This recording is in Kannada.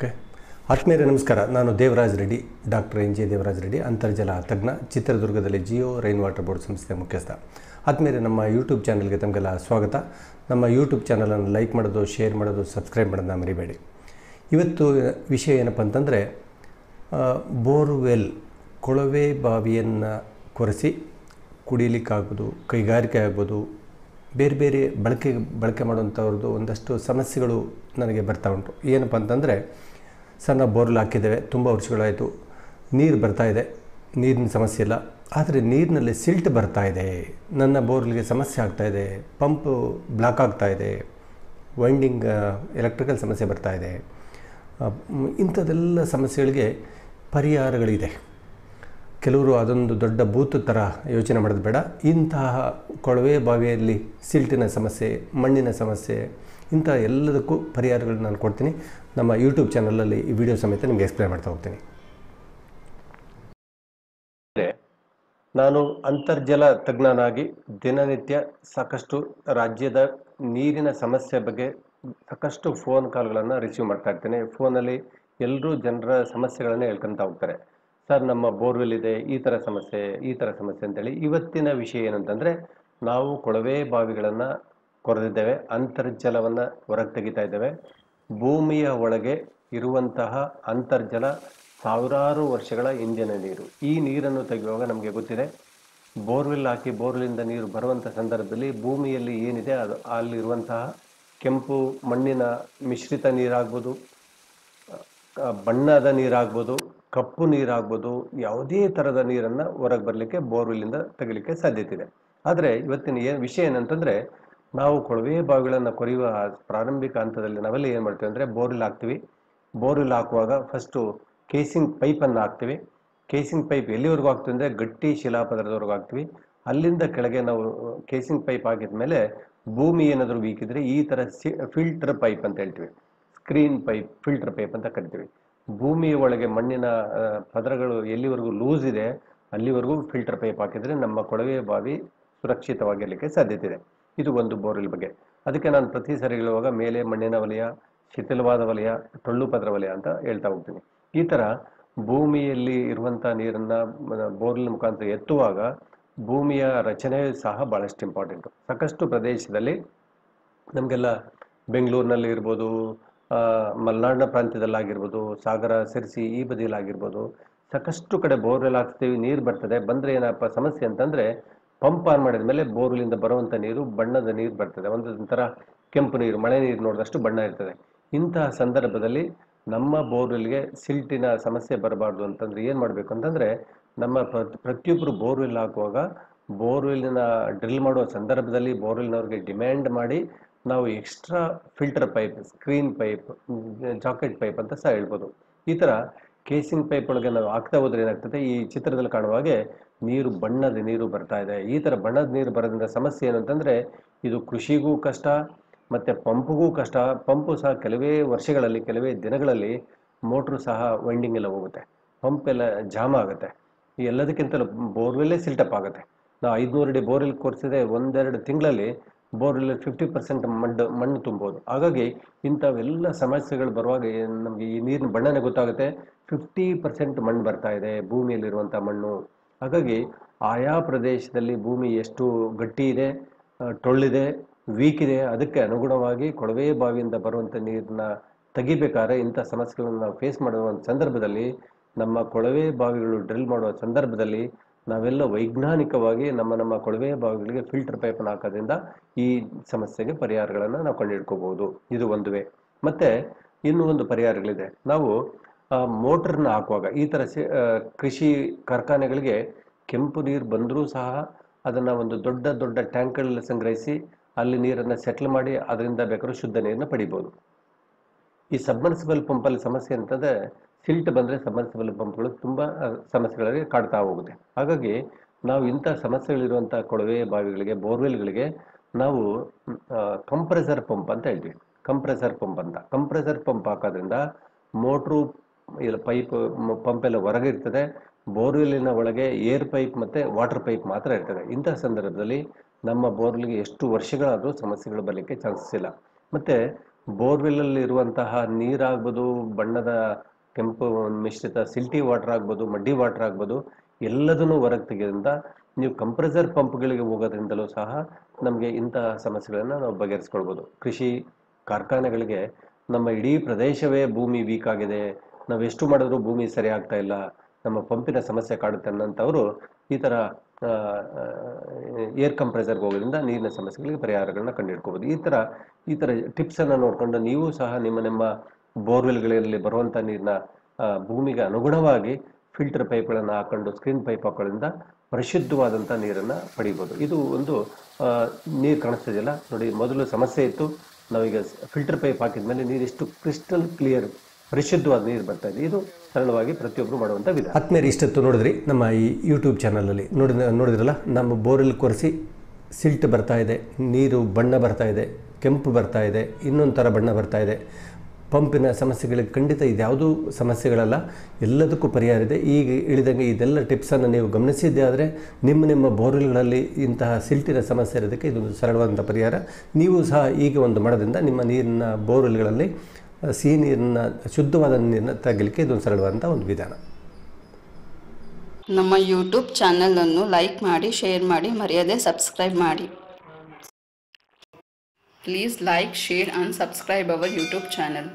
ಓಕೆ. ಆತ್ಮೀಯರೇ, ನಮಸ್ಕಾರ. ನಾನು Devaraj Reddy, doctor N J Devaraj Reddy, ಅಂತರ್ಜಲ ತಜ್ಞ, ಚಿತ್ರದುರ್ಗದಲ್ಲಿ ಜಿಯೋ ರೈನ್ ವಾಟರ್ ಬೋರ್ಡ್ ಸಂಸ್ಥೆ ಮುಖ್ಯಸ್ಥ. ಆತ್ಮೀಯರೇ, ನಮ್ಮ ಯೂಟ್ಯೂಬ್ ಚಾನಲ್ಗೆ ತಮಗೆಲ್ಲ ಸ್ವಾಗತ. ನಮ್ಮ ಯೂಟ್ಯೂಬ್ ಚಾನಲನ್ನು ಲೈಕ್ ಮಾಡೋದು, ಶೇರ್ ಮಾಡೋದು, ಸಬ್ಸ್ಕ್ರೈಬ್ ಮಾಡೋದನ್ನ ಮರಿಬೇಡಿ. ಇವತ್ತು ವಿಷಯ ಏನಪ್ಪ ಅಂತಂದರೆ ಬೋರ್ವೆಲ್ ಕೊಳವೆ ಬಾವಿಯನ್ನು ಕೊರೆಸಿ ಕುಡಿಲಿಕ್ಕಾಗ್ಬೋದು, ಕೈಗಾರಿಕೆ ಆಗ್ಬೋದು, ಬೇರೆ ಬೇರೆ ಬಳಕೆ ಬಳಕೆ ಮಾಡುವಂಥವ್ರದ್ದು ಒಂದಷ್ಟು ಸಮಸ್ಯೆಗಳು ನನಗೆ ಬರ್ತಾ ಉಂಟು. ಏನಪ್ಪ ಅಂತಂದರೆ ಸಣ್ಣ ಬೋರ್ಲ್ ಹಾಕಿದ್ದೇವೆ ತುಂಬ ವರ್ಷಗಳಾಯಿತು. ನೀರು ಬರ್ತಾ ಇದೆ ನೀರಿನ ಸಮಸ್ಯೆ ಇಲ್ಲ. ಆದರೆ ನೀರಿನಲ್ಲಿ ಸಿಲ್ಟ್ ಬರ್ತಾ ಇದೆ. ನನ್ನ ಬೋರ್ಲಿಗೆ ಸಮಸ್ಯೆ ಆಗ್ತಾ ಇದೆ ಪಂಪು ಬ್ಲಾಕ್ ಇದೆ ವೈಂಡಿಂಗ್ ಎಲೆಕ್ಟ್ರಿಕಲ್ ಸಮಸ್ಯೆ ಬರ್ತಾ ಮ್, ಇಂಥದ್ದೆಲ್ಲ ಸಮಸ್ಯೆಗಳಿಗೆ ಪರಿಹಾರಗಳಿದೆ. ಕೆಲವರು ಅದೊಂದು ದೊಡ್ಡ ಬೂತ್ ಥರ ಯೋಚನೆ ಮಾಡೋದು ಬೇಡ. ಇಂತಹ ಕೊಳವೆ ಬಾವಿಯಲ್ಲಿ ಸಿಲ್ಟಿನ ಸಮಸ್ಯೆ ಮಣ್ಣಿನ ಸಮಸ್ಯೆ ಇಂಥ ಎಲ್ಲದಕ್ಕೂ ಪರಿಹಾರಗಳನ್ನ ನಾನು ಕೊಡ್ತೀನಿ. ನಮ್ಮ ಯೂಟ್ಯೂಬ್ ಚಾನಲಲ್ಲಿ ಈ ವಿಡಿಯೋ ಸಮೇತ ನಿಮಗೆ ಎಕ್ಸ್ಪ್ಲೇನ್ ಮಾಡ್ತಾ ಹೋಗ್ತೀನಿ. ನಾನು ಅಂತರ್ಜಲ ತಜ್ಞನಾಗಿ ದಿನನಿತ್ಯ ಸಾಕಷ್ಟು ರಾಜ್ಯದ ನೀರಿನ ಸಮಸ್ಯೆ ಬಗ್ಗೆ ಸಾಕಷ್ಟು ಫೋನ್ ಕಾಲ್ಗಳನ್ನು ರಿಸೀವ್ ಮಾಡ್ತಾ ಇರ್ತೇನೆ. ಫೋನಲ್ಲಿ ಎಲ್ಲರೂ ಜನರ ಸಮಸ್ಯೆಗಳನ್ನು ಹೇಳ್ಕೊಂತ ಹೋಗ್ತಾರೆ. ಸರ್, ನಮ್ಮ ಬೋರ್ವೆಲ್ ಇದೆ, ಈ ಥರ ಸಮಸ್ಯೆ, ಈ ಥರ ಸಮಸ್ಯೆ ಅಂತೇಳಿ. ಇವತ್ತಿನ ವಿಷಯ ಏನಂತಂದರೆ, ನಾವು ಕೊಳವೆ ಬಾವಿಗಳನ್ನು ಕೊರೆದಿದ್ದೇವೆ. ಅಂತರ್ಜಲವನ್ನು ಹೊರಗೆ ತೆಗಿತಾ ಇದ್ದೇವೆ ಭೂಮಿಯ ಒಳಗೆ ಇರುವಂತಹ ಅಂತರ್ಜಲ ಸಾವಿರಾರು ವರ್ಷಗಳ ಹಿಂದಿನ ನೀರು. ಈ ನೀರನ್ನು ತೆಗೆಯುವಾಗ ನಮಗೆ ಗೊತ್ತಿದೆ, ಬೋರ್ವೆಲ್ ಹಾಕಿ ಬೋರ್ವೆಲಿಂದ ನೀರು ಬರುವಂಥ ಸಂದರ್ಭದಲ್ಲಿ ಭೂಮಿಯಲ್ಲಿ ಏನಿದೆ, ಅದು ಅಲ್ಲಿರುವಂತಹ ಕೆಂಪು ಮಣ್ಣಿನ ಮಿಶ್ರಿತ ನೀರಾಗ್ಬೋದು ಬಣ್ಣದ ನೀರಾಗ್ಬೋದು, ಕಪ್ಪು ನೀರಾಗ್ಬೋದು, ಯಾವುದೇ ಥರದ ನೀರನ್ನು ಹೊರಗೆ ಬರಲಿಕ್ಕೆ ಬೋರ್ವೆಲ್ಲಿಂದ ತೆಗಿಲಿಕ್ಕೆ ಸಾಧ್ಯತೆ ಇದೆ. ಆದರೆ ಇವತ್ತಿನ ಏನು ವಿಷಯ ಏನಂತಂದರೆ ನಾವು ಕೊಳವೆ ಬಾವಿಗಳನ್ನು ಕೊರೆಯುವ ಪ್ರಾರಂಭಿಕ ಹಂತದಲ್ಲಿ ನಾವೆಲ್ಲ ಏನು ಮಾಡ್ತೀವಿ ಅಂದರೆ ಬೋರ್ವೆಲ್ ಹಾಕ್ತೀವಿ. ಬೋರ್ವೆಲ್ ಹಾಕುವಾಗ ಫಸ್ಟು ಕೇಸಿಂಗ್ ಪೈಪನ್ನು ಹಾಕ್ತೀವಿ. ಕೇಸಿಂಗ್ ಪೈಪ್ ಎಲ್ಲಿವರೆಗೂ ಹಾಕ್ತೀವಿ ಅಂದರೆ ಗಟ್ಟಿ ಶಿಲಾಪದರದವರೆಗೂ ಹಾಕ್ತೀವಿ. ಅಲ್ಲಿಂದ ಕೆಳಗೆ ನಾವು ಕೇಸಿಂಗ್ ಪೈಪ್ ಹಾಕಿದ ಮೇಲೆ ಭೂಮಿ ಏನಾದರೂ ವೀಕಿದ್ರೆ ಈ ಥರ ಸಿ ಫಿಲ್ಟರ್ ಪೈಪ್ ಅಂತ ಹೇಳ್ತೀವಿ. ಸ್ಕ್ರೀನ್ ಪೈಪ್ ಫಿಲ್ಟರ್ ಪೈಪ್ ಅಂತ ಕರಿತೀವಿ. ಭೂಮಿಯ ಒಳಗೆ ಮಣ್ಣಿನ ಪದರಗಳು ಎಲ್ಲಿವರೆಗೂ ಲೂಸ್ ಇದೆ, ಅಲ್ಲಿವರೆಗೂ ಫಿಲ್ಟರ್ ಪೈಪ್ ಹಾಕಿದರೆ ನಮ್ಮ ಕೊಳವೆ ಬಾವಿ ಸುರಕ್ಷಿತವಾಗಿರಲಿಕ್ಕೆ ಸಾಧ್ಯತೆ ಇದೆ. ಇದು ಒಂದು ಬೋರ್ವೆಲ್ ಬಗ್ಗೆ. ಅದಕ್ಕೆ ನಾನು ಪ್ರತಿ ಸರಿ ಹೇಳುವಾಗ ಮೇಲೆ ಮಣ್ಣಿನ ವಲಯ, ಶಿಥಿಲವಾದ ವಲಯ ಟೊಳ್ಳು ಪದರ ವಲಯ ಅಂತ ಹೇಳ್ತಾ ಹೋಗ್ತೀನಿ. ಈ ಥರ ಭೂಮಿಯಲ್ಲಿ ಇರುವಂಥ ನೀರನ್ನು ಬೋರ್ವೆಲ್ ಮುಖಾಂತರ ಎತ್ತುವಾಗ ಭೂಮಿಯ ರಚನೆ ಸಹ ಭಾಳಷ್ಟು ಇಂಪಾರ್ಟೆಂಟು ಸಾಕಷ್ಟು ಪ್ರದೇಶದಲ್ಲಿ ನಮಗೆಲ್ಲ ಬೆಂಗಳೂರಿನಲ್ಲಿ ಇರ್ಬೋದು ಮಲೆನಾಡಿನ ಪ್ರಾಂತ್ಯದಲ್ಲಾಗಿರ್ಬೋದು, ಸಾಗರ, ಸಿರಿಸಿ ಈ ಬದಿಯಲ್ಲಾಗಿರ್ಬೋದು, ಸಾಕಷ್ಟು ಕಡೆ ಬೋರ್ವೆಲ್ ಹಾಕ್ತೀವಿ ನೀರು ಬರ್ತದೆ, ಬಂದರೆ ಏನಪ್ಪ ಸಮಸ್ಯೆ ಅಂತಂದರೆ ಪಂಪ್ ಆನ್ ಮಾಡಿದ ಮೇಲೆ ಬೋರ್ವೆಲಿಂದ ಬರುವಂಥ ನೀರು ಬಣ್ಣದ ನೀರು ಬರ್ತದೆ. ಒಂಥರ ಕೆಂಪು ನೀರು, ಮಳೆ ನೀರು ನೋಡಿದಷ್ಟು ಬಣ್ಣ ಇರ್ತದೆ. ಇಂತಹ ಸಂದರ್ಭದಲ್ಲಿ ನಮ್ಮ ಬೋರ್ವೆಲ್ಗೆ ಸಿಲ್ಟಿನ ಸಮಸ್ಯೆ ಬರಬಾರ್ದು ಅಂತಂದ್ರೆ ಏನು ಮಾಡಬೇಕು ಅಂತಂದರೆ ನಮ್ಮ ಪ್ರತಿ ಪ್ರತಿಯೊಬ್ಬರು ಬೋರ್ವೆಲ್ ಹಾಕುವಾಗ ಬೋರ್ವೆಲ್ನ ಡ್ರಿಲ್ ಮಾಡುವ ಸಂದರ್ಭದಲ್ಲಿ ಬೋರ್ವೆಲ್ನವ್ರಿಗೆ ಡಿಮ್ಯಾಂಡ್ ಮಾಡಿ ನಾವು extra filter pipe, screen pipe, jacket pipe ಅಂತ ಸಹ ಹೇಳ್ಬೋದು. ಈ ಥರ ಕೇಸಿಂಗ್ ಪೈಪ್ ಒಳಗೆ ನಾವು ಹಾಕ್ತಾ ಹೋದ್ರೆ ಏನಾಗ್ತದೆ? ಈ ಚಿತ್ರದಲ್ಲಿ ಕಾಣುವ ಹಾಗೆ ನೀರು ಬಣ್ಣದ ನೀರು ಬರ್ತಾ ಇದೆ. ಈ ಥರ ಬಣ್ಣದ ನೀರು ಬರೋದ್ರಿಂದ ಸಮಸ್ಯೆ ಏನು ಇದು ಕೃಷಿಗೂ ಕಷ್ಟ, ಮತ್ತು ಪಂಪ್ಗೂ ಕಷ್ಟ. ಪಂಪು ಸಹ ಕೆಲವೇ ವರ್ಷಗಳಲ್ಲಿ, ಕೆಲವೇ ದಿನಗಳಲ್ಲಿ ಮೋಟ್ರು ಸಹ ವೈಂಡಿಂಗ್ ಎಲ್ಲ ಹೋಗುತ್ತೆ. ಪಂಪ್ ಎಲ್ಲ ಜಾಮ್ ಆಗುತ್ತೆ. ಎಲ್ಲದಕ್ಕಿಂತಲೂ ಬೋರ್ವೆಲ್ಲೇ ಸಿಲ್ಟಪ್ ಆಗುತ್ತೆ. ನಾವು ಐದುನೂರು ಅಡಿ ಬೋರ್ವೆಲ್ ಕೊರ್ಸಿದ್ರೆ ಒಂದೆರಡು ತಿಂಗಳಲ್ಲಿ ಬೋರ್ವೆಲ್ ಫಿಫ್ಟಿ ಪರ್ಸೆಂಟ್ ಮಡ್ ಮಣ್ಣು ತುಂಬೋದು. ಹಾಗಾಗಿ ಇಂಥವೆಲ್ಲ ಸಮಸ್ಯೆಗಳು ಬರುವಾಗ ನಮಗೆ ಈ ನೀರಿನ ಬಣ್ಣನೇ ಗೊತ್ತಾಗುತ್ತೆ. ಫಿಫ್ಟಿ ಪರ್ಸೆಂಟ್ ಮಣ್ಣು ಬರ್ತಾ ಇದೆ ಭೂಮಿಯಲ್ಲಿರುವಂಥ ಮಣ್ಣು. ಹಾಗಾಗಿ ಆಯಾ ಪ್ರದೇಶದಲ್ಲಿ ಭೂಮಿ ಎಷ್ಟು ಗಟ್ಟಿ ಇದೆ ಟೊಳ್ಳಿದೆ ವೀಕ್ ಇದೆ, ಅದಕ್ಕೆ ಅನುಗುಣವಾಗಿ ಕೊಳವೆ ಬಾವಿಯಿಂದ ಬರುವಂಥ ನೀರನ್ನ ತೆಗಿಬೇಕಾದ್ರೆ ಇಂಥ ಸಮಸ್ಯೆಗಳನ್ನು ನಾವು ಫೇಸ್ ಮಾಡುವ ಸಂದರ್ಭದಲ್ಲಿ ನಮ್ಮ ಕೊಳವೆ ಬಾವಿಗಳು ಡ್ರಿಲ್ ಮಾಡುವ ಸಂದರ್ಭದಲ್ಲಿ ನಾವೆಲ್ಲ ವೈಜ್ಞಾನಿಕವಾಗಿ ನಮ್ಮ ನಮ್ಮ ಕೊಳವೆ ಬಾವಿಗಳಿಗೆ ಫಿಲ್ಟರ್ ಪೈಪನ್ನು ಹಾಕೋದ್ರಿಂದ ಈ ಸಮಸ್ಯೆಗೆ ಪರಿಹಾರಗಳನ್ನು ನಾವು ಕಂಡುಹಿಡ್ಕೋಬಹುದು. ಇದು ಒಂದು ವೇ. ಮತ್ತೆ ಇನ್ನೂ ಒಂದು ಪರಿಹಾರಗಳಿದೆ. ನಾವು ಮೋಟರ್ನ ಹಾಕುವಾಗ, ಈ ಥರ ಕೃಷಿ ಕಾರ್ಖಾನೆಗಳಿಗೆ ಕೆಂಪು ನೀರು ಬಂದರೂ ಸಹ ಅದನ್ನು ಒಂದು ದೊಡ್ಡ ದೊಡ್ಡ ಟ್ಯಾಂಕ್ಗಳಲ್ಲಿ ಸಂಗ್ರಹಿಸಿ ಅಲ್ಲಿ ನೀರನ್ನು ಸೆಟ್ಲ್ ಮಾಡಿ ಅದರಿಂದ ಬೇಕಾದ್ರೂ ಶುದ್ಧ ನೀರನ್ನ ಪಡಿಬೋದು ಈ ಸಬ್ಮರ್ಸಿಬಲ್ ಪಂಪಲ್ಲಿ ಸಮಸ್ಯೆ ಅಂತಂದರೆ ಸಿಲ್ಟ್ ಬಂದರೆ ಸಬ್ಮರ್ಸಿಬಲ್ ಪಂಪ್ಗಳು ತುಂಬ ಸಮಸ್ಯೆಗಳಿಗೆ ಕಾಡ್ತಾ ಹೋಗುತ್ತೆ. ಹಾಗಾಗಿ ನಾವು ಇಂಥ ಸಮಸ್ಯೆಗಳಿರುವಂಥ ಕೊಳವೆ ಬಾವಿಗಳಿಗೆ, ಬೋರ್ವೆಲ್ಗಳಿಗೆ ನಾವು ಕಂಪ್ರೆಸರ್ ಪಂಪ್ ಅಂತ ಹೇಳ್ತೀವಿ. ಕಂಪ್ರೆಸರ್ ಪಂಪ್ ಅಂತ. ಕಂಪ್ರೆಸರ್ ಪಂಪ್ ಹಾಕೋದ್ರಿಂದ ಮೋಟ್ರು, ಇಲ್ಲ ಪೈಪ್ ಪಂಪ್ ಎಲ್ಲ ಹೊರಗೆ ಇರ್ತದೆ. ಬೋರ್ವೆಲ್ಲಿನ ಒಳಗೆ ಏರ್ ಪೈಪ್ ಮತ್ತು ವಾಟರ್ ಪೈಪ್ ಮಾತ್ರ ಇರ್ತದೆ. ಇಂಥ ಸಂದರ್ಭದಲ್ಲಿ ನಮ್ಮ ಬೋರ್ವೆಲ್ಗೆ ಎಷ್ಟು ವರ್ಷಗಳಾದರೂ ಸಮಸ್ಯೆಗಳು ಬರಲಿಕ್ಕೆ ಚಾನ್ಸಸ್ ಇಲ್ಲ. ಮತ್ತು ಬೋರ್ವೆಲ್ಲಲ್ಲಿ ಇರುವಂತಹ ನೀರಾಗ್ಬೋದು ಬಣ್ಣದ ಕೆಂಪು ಮಿಶ್ರಿತ ಸಿಲ್ಟಿ ವಾಟರ್ ಆಗ್ಬೋದು, ಮಡ್ಡಿ ವಾಟರ್ ಆಗ್ಬೋದು, ಎಲ್ಲದನ್ನು ಹೊರಗೆ ತೆಗೆಯೋದ್ರಿಂದ ನೀವು ಕಂಪ್ರೆಸರ್ ಪಂಪ್ಗಳಿಗೆ ಹೋಗೋದ್ರಿಂದಲೂ ಸಹ ನಮಗೆ ಇಂತಹ ಸಮಸ್ಯೆಗಳನ್ನು ನಾವು ಬಗೆಹರಿಸ್ಕೊಳ್ಬೋದು. ಕೃಷಿ ಕಾರ್ಖಾನೆಗಳಿಗೆ ನಮ್ಮ ಇಡೀ ಪ್ರದೇಶವೇ ಭೂಮಿ ವೀಕ್ ಆಗಿದೆ, ನಾವು ಎಷ್ಟು ಮಾಡಿದ್ರೂ ಭೂಮಿ ಸರಿ ಆಗ್ತಾ ಇಲ್ಲ, ನಮ್ಮ ಪಂಪಿನ ಸಮಸ್ಯೆ ಕಾಡುತ್ತೆ ಅನ್ನೋಂಥವ್ರು ಈ ಥರ ಏರ್ ಕಂಪ್ರೆಸರ್ಗೆ ಹೋಗೋದ್ರಿಂದ ನೀರಿನ ಸಮಸ್ಯೆಗಳಿಗೆ ಪರಿಹಾರಗಳನ್ನ ಕಂಡುಹಿಡ್ಕೋಬೋದು. ಈ ಥರ ಈ ಥರ ಟಿಪ್ಸನ್ನು ನೋಡಿಕೊಂಡು ನೀವು ಸಹ ನಿಮ್ಮ ನಿಮ್ಮ ಬೋರ್ವೆಲ್ಗಳಲ್ಲಿ ಬರುವಂಥ ನೀರನ್ನ ಭೂಮಿಗೆ ಅನುಗುಣವಾಗಿ ಫಿಲ್ಟರ್ ಪೈಪ್ಗಳನ್ನು ಹಾಕೊಂಡು ಸ್ಕ್ರೀನ್ ಪೈಪ್ ಹಾಕೊಳ್ಳೋದ್ರಿಂದ ಪರಿಶುದ್ಧವಾದಂಥ ನೀರನ್ನು ಪಡಿಬೋದು. ಇದು ಒಂದು ನೀರು ಕಾಣಿಸ್ತಿದೆಯಲ್ಲ? ನೋಡಿ, ಮೊದಲು ಸಮಸ್ಯೆ ಇತ್ತು. ನಾವೀಗ ಫಿಲ್ಟರ್ ಪೈಪ್ ಹಾಕಿದ್ಮೇಲೆ ನೀರು ಎಷ್ಟು ಕ್ರಿಸ್ಟಲ್ ಕ್ಲಿಯರ್, ಪರಿಶುದ್ಧವಾದ ನೀರು ಬರ್ತಾ ಇದೆ. ಇದು ಸರಳವಾಗಿ ಪ್ರತಿಯೊಬ್ಬರು ಮಾಡುವಂಥ ವಿಧ ಆತ್ಮೀಯರು ಇಷ್ಟೊತ್ತು ನೋಡಿದ್ರಿ ನಮ್ಮ ಈ ಯೂಟ್ಯೂಬ್ ಚಾನಲಲ್ಲಿ ನೋಡಿ ನೋಡಿದ್ರಲ್ಲ? ನಮ್ಮ ಬೋರ್ವೆಲ್ ಕೊರೆಸಿ ಸಿಲ್ಟ್ ಬರ್ತಾ ಇದೆ, ನೀರು ಬಣ್ಣ ಬರ್ತಾ ಇದೆ, ಕೆಂಪು ಬರ್ತಾ ಇದೆ, ಇನ್ನೊಂದು ಥರ ಬಣ್ಣ ಬರ್ತಾ ಇದೆ. ಪಂಪಿನ ಸಮಸ್ಯೆಗಳಿಗೆ ಖಂಡಿತ ಇದ್ಯಾವುದೂ ಸಮಸ್ಯೆಗಳಲ್ಲ, ಎಲ್ಲದಕ್ಕೂ ಪರಿಹಾರ ಇದೆ. ಈಗ ಇಳಿದಂಗೆ ಇದೆಲ್ಲ ಟಿಪ್ಸನ್ನು ನೀವು ಗಮನಿಸಿದ್ದೇ ಆದರೆ ನಿಮ್ಮ ನಿಮ್ಮ ಬೋರ್ವೆಲ್ಗಳಲ್ಲಿ ಇಂತಹ ಸಿಲ್ಟಿನ ಸಮಸ್ಯೆ ಇರೋದಕ್ಕೆ ಇದೊಂದು ಸರಳವಾದಂಥ ಪರಿಹಾರ. ನೀವು ಸಹ ಈಗ ಒಂದು ಮಡದಿಂದ ನಿಮ್ಮ ನೀರಿನ ಬೋರ್ವೆಲ್ಗಳಲ್ಲಿ ಸಿಹಿ ನೀರನ್ನ ಶುದ್ಧವಾದ ನೀರನ್ನ ತೆಗಿಲಿಕ್ಕೆ ಇದೊಂದು ಸರಳವಾದಂಥ ಒಂದು ವಿಧಾನ. ನಮ್ಮ ಯೂಟ್ಯೂಬ್ ಚಾನಲನ್ನು ಲೈಕ್ ಮಾಡಿ, ಶೇರ್ ಮಾಡಿ, ಮರೆಯದೆ ಸಬ್ಸ್ಕ್ರೈಬ್ ಮಾಡಿ. Please like, share and subscribe our YouTube channel.